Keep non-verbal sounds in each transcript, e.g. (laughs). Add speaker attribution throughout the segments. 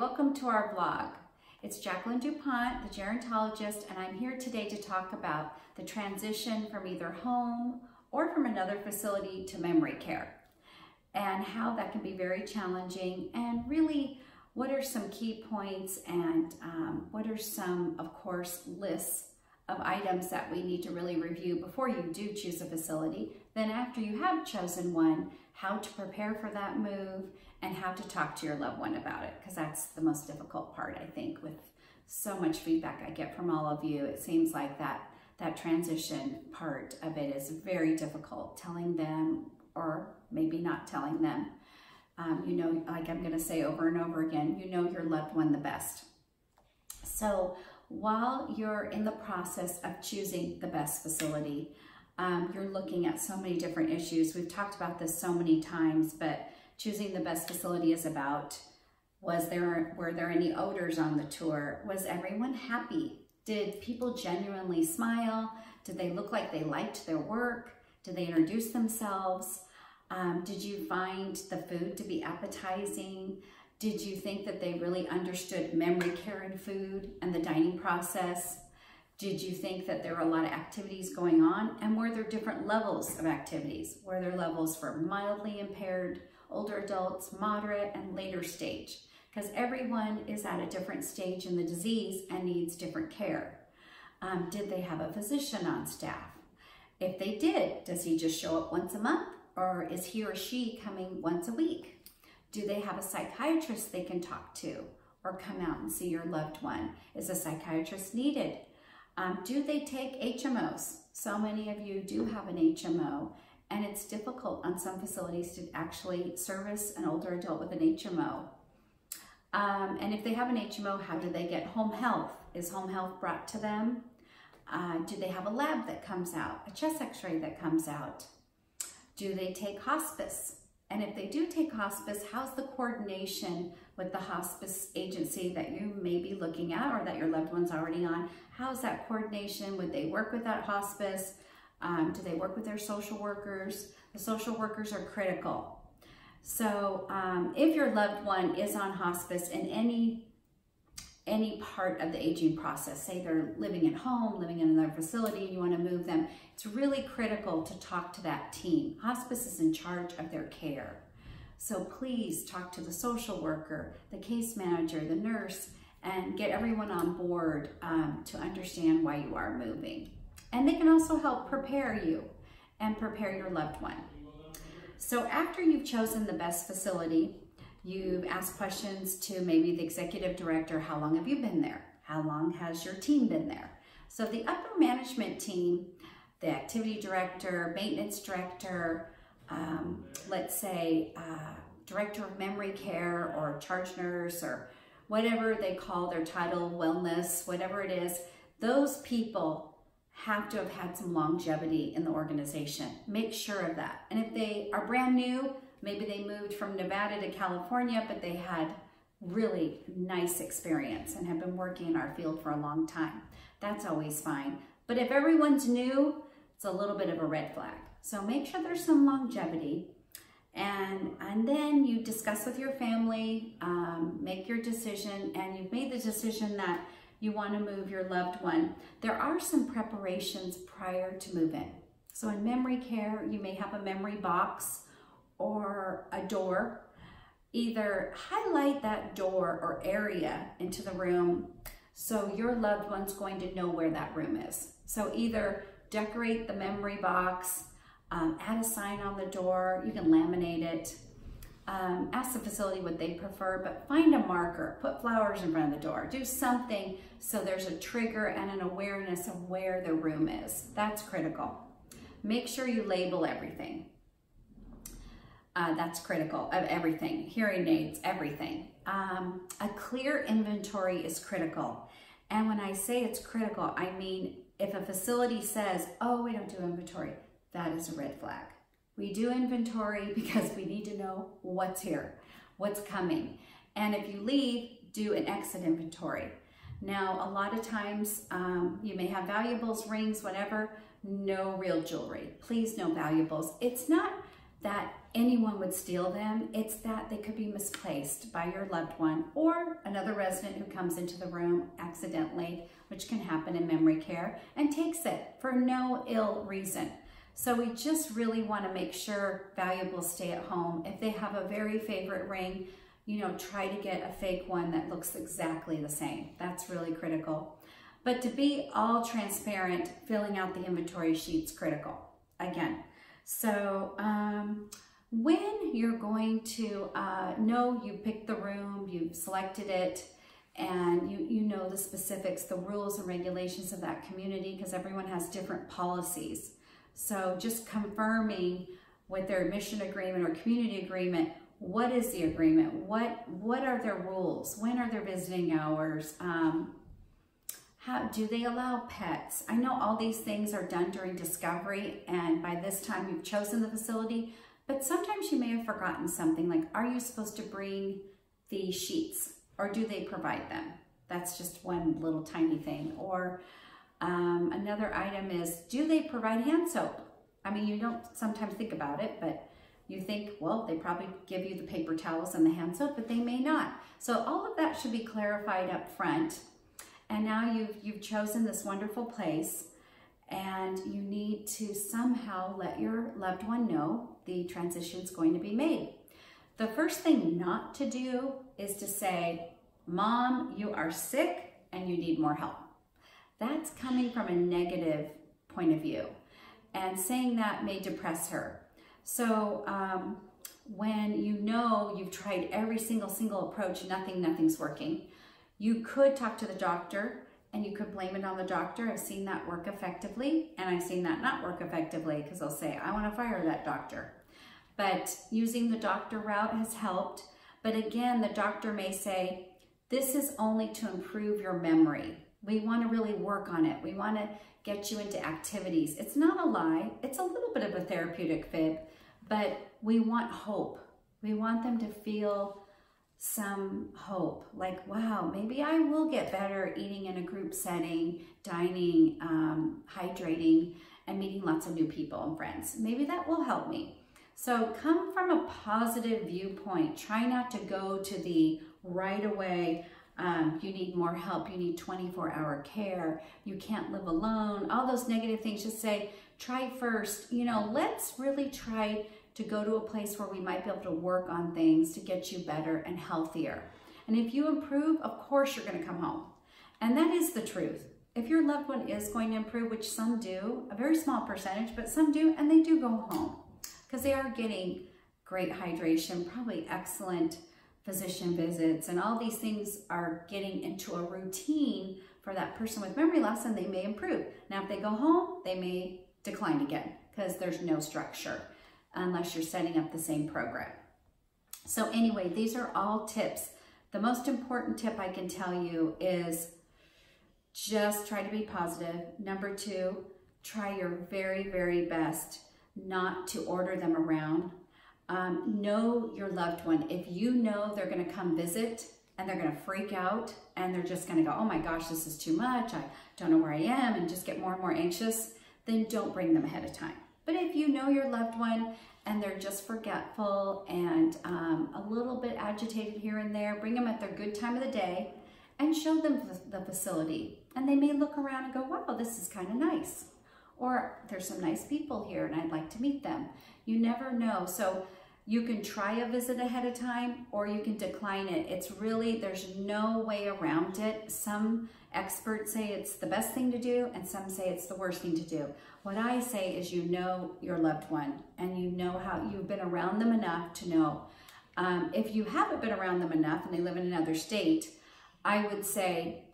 Speaker 1: welcome to our vlog. It's Jacqueline DuPont, the gerontologist, and I'm here today to talk about the transition from either home or from another facility to memory care and how that can be very challenging and really what are some key points and um, what are some, of course, lists of items that we need to really review before you do choose a facility. Then after you have chosen one, how to prepare for that move and how to talk to your loved one about it because that's the most difficult part, I think, with so much feedback I get from all of you. It seems like that that transition part of it is very difficult, telling them or maybe not telling them. Um, you know, like I'm going to say over and over again, you know your loved one the best. So while you're in the process of choosing the best facility, um, you're looking at so many different issues. We've talked about this so many times, but choosing the best facility is about was there were there any odors on the tour? Was everyone happy? Did people genuinely smile? Did they look like they liked their work? Did they introduce themselves? Um, did you find the food to be appetizing? Did you think that they really understood memory care and food and the dining process? Did you think that there were a lot of activities going on? And were there different levels of activities? Were there levels for mildly impaired, older adults, moderate, and later stage? Because everyone is at a different stage in the disease and needs different care. Um, did they have a physician on staff? If they did, does he just show up once a month or is he or she coming once a week? Do they have a psychiatrist they can talk to or come out and see your loved one? Is a psychiatrist needed? Um, do they take HMOs? So many of you do have an HMO and it's difficult on some facilities to actually service an older adult with an HMO. Um, and if they have an HMO, how do they get home health? Is home health brought to them? Uh, do they have a lab that comes out, a chest x-ray that comes out? Do they take hospice? And if they do take hospice, how's the coordination with the hospice agency that you may be looking at or that your loved one's already on? How's that coordination? Would they work with that hospice? Um, do they work with their social workers? The social workers are critical. So um, if your loved one is on hospice in any any part of the aging process, say they're living at home, living in another facility, and you want to move them, it's really critical to talk to that team. Hospice is in charge of their care. So please talk to the social worker, the case manager, the nurse, and get everyone on board um, to understand why you are moving. And they can also help prepare you and prepare your loved one. So after you've chosen the best facility, you've asked questions to maybe the executive director, how long have you been there? How long has your team been there? So the upper management team the activity director, maintenance director, um, let's say uh, director of memory care or charge nurse or whatever they call their title, wellness, whatever it is, those people have to have had some longevity in the organization. Make sure of that. And if they are brand new, maybe they moved from Nevada to California, but they had really nice experience and have been working in our field for a long time. That's always fine. But if everyone's new, it's a little bit of a red flag. So make sure there's some longevity. And, and then you discuss with your family, um, make your decision, and you've made the decision that you want to move your loved one. There are some preparations prior to move-in. So in memory care, you may have a memory box or a door. Either highlight that door or area into the room so your loved one's going to know where that room is. So either decorate the memory box, um, add a sign on the door, you can laminate it. Um, ask the facility what they prefer, but find a marker, put flowers in front of the door, do something so there's a trigger and an awareness of where the room is. That's critical. Make sure you label everything. Uh, that's critical of everything, hearing aids, everything. Um, a clear inventory is critical. And when I say it's critical, I mean if a facility says, oh, we don't do inventory, that is a red flag. We do inventory (laughs) because we need to know what's here, what's coming. And if you leave, do an exit inventory. Now, a lot of times um, you may have valuables, rings, whatever, no real jewelry. Please no valuables. It's not that anyone would steal them. It's that they could be misplaced by your loved one or another resident who comes into the room accidentally, which can happen in memory care, and takes it for no ill reason. So we just really want to make sure valuables stay at home. If they have a very favorite ring, you know, try to get a fake one that looks exactly the same. That's really critical. But to be all transparent, filling out the inventory sheet's critical. Again, so um, when you're going to uh, know you picked the room, you've selected it, and you, you know the specifics, the rules and regulations of that community, because everyone has different policies. So just confirming with their admission agreement or community agreement, what is the agreement? What, what are their rules? When are their visiting hours? Um, how do they allow pets? I know all these things are done during discovery and by this time you've chosen the facility, but sometimes you may have forgotten something like, are you supposed to bring the sheets or do they provide them? That's just one little tiny thing. Or um, another item is, do they provide hand soap? I mean, you don't sometimes think about it, but you think, well, they probably give you the paper towels and the hand soap, but they may not. So all of that should be clarified up front and now you've, you've chosen this wonderful place and you need to somehow let your loved one know the transition is going to be made. The first thing not to do is to say, Mom, you are sick and you need more help. That's coming from a negative point of view. And saying that may depress her. So um, when you know you've tried every single, single approach, nothing, nothing's working, you could talk to the doctor and you could blame it on the doctor. I've seen that work effectively and I've seen that not work effectively because they'll say, I want to fire that doctor. But using the doctor route has helped. But again, the doctor may say, this is only to improve your memory. We want to really work on it. We want to get you into activities. It's not a lie. It's a little bit of a therapeutic fib, but we want hope. We want them to feel some hope like wow maybe i will get better eating in a group setting dining um, hydrating and meeting lots of new people and friends maybe that will help me so come from a positive viewpoint try not to go to the right away um, you need more help you need 24 hour care you can't live alone all those negative things just say try first you know let's really try to go to a place where we might be able to work on things to get you better and healthier. And if you improve, of course you're going to come home. And that is the truth. If your loved one is going to improve, which some do, a very small percentage, but some do, and they do go home because they are getting great hydration, probably excellent physician visits, and all these things are getting into a routine for that person with memory loss and they may improve. Now, if they go home, they may decline again because there's no structure unless you're setting up the same program. So anyway, these are all tips. The most important tip I can tell you is just try to be positive. Number two, try your very, very best not to order them around. Um, know your loved one. If you know they're gonna come visit and they're gonna freak out and they're just gonna go, oh my gosh, this is too much, I don't know where I am, and just get more and more anxious, then don't bring them ahead of time. But if you know your loved one and they're just forgetful and um, a little bit agitated here and there, bring them at their good time of the day and show them the facility. And they may look around and go, wow, this is kind of nice. Or there's some nice people here and I'd like to meet them. You never know. So you can try a visit ahead of time or you can decline it. It's really, there's no way around it. Some experts say it's the best thing to do and some say it's the worst thing to do. What I say is you know your loved one and you know how you've been around them enough to know. Um, if you haven't been around them enough and they live in another state, I would say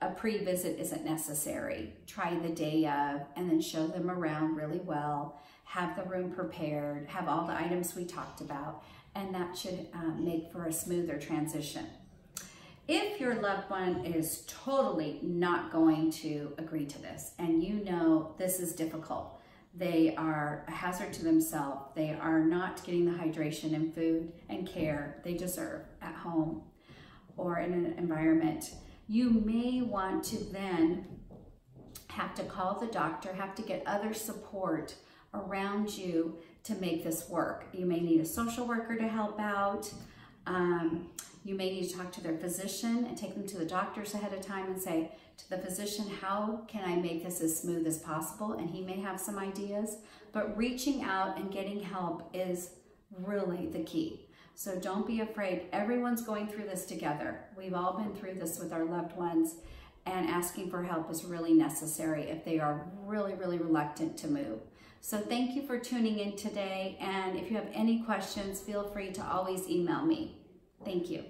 Speaker 1: a pre-visit isn't necessary. Try the day of and then show them around really well. Have the room prepared, have all the items we talked about, and that should um, make for a smoother transition. If your loved one is totally not going to agree to this and you know this is difficult, they are a hazard to themselves, they are not getting the hydration and food and care they deserve at home or in an environment, you may want to then have to call the doctor, have to get other support around you to make this work. You may need a social worker to help out. Um, you may need to talk to their physician and take them to the doctors ahead of time and say to the physician, how can I make this as smooth as possible? And he may have some ideas, but reaching out and getting help is really the key. So don't be afraid. Everyone's going through this together. We've all been through this with our loved ones and asking for help is really necessary if they are really, really reluctant to move. So thank you for tuning in today. And if you have any questions, feel free to always email me. Thank you.